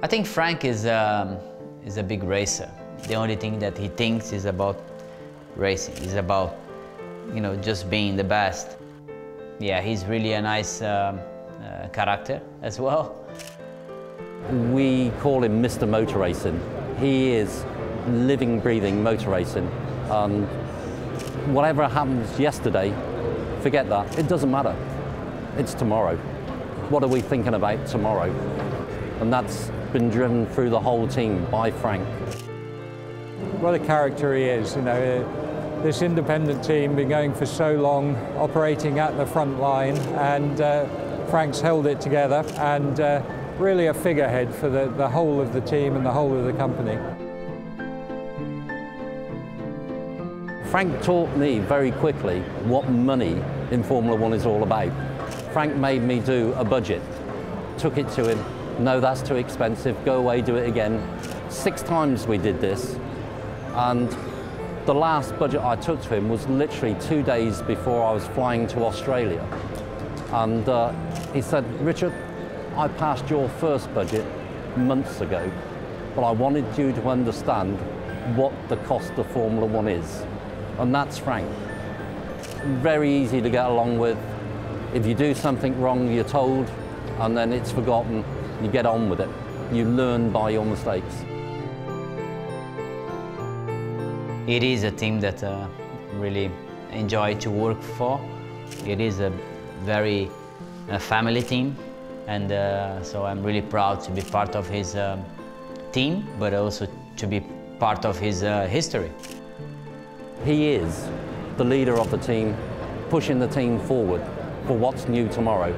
I think Frank is, um, is a big racer. The only thing that he thinks is about racing, is about, you know, just being the best. Yeah, he's really a nice um, uh, character as well. We call him Mr. Motor Racing. He is living, breathing motor racing. And whatever happens yesterday, forget that. It doesn't matter. It's tomorrow. What are we thinking about tomorrow? And that's been driven through the whole team by Frank. What a character he is, you know. Uh, this independent team been going for so long, operating at the front line, and uh, Frank's held it together and uh, really a figurehead for the, the whole of the team and the whole of the company. Frank taught me very quickly what money in Formula One is all about. Frank made me do a budget, took it to him, no, that's too expensive, go away, do it again. Six times we did this, and the last budget I took to him was literally two days before I was flying to Australia. And uh, he said, Richard, I passed your first budget months ago, but I wanted you to understand what the cost of Formula One is. And that's Frank. Very easy to get along with. If you do something wrong, you're told, and then it's forgotten. You get on with it. You learn by your mistakes. It is a team that uh, really enjoy to work for. It is a very uh, family team, and uh, so I'm really proud to be part of his um, team, but also to be part of his uh, history. He is the leader of the team, pushing the team forward for what's new tomorrow.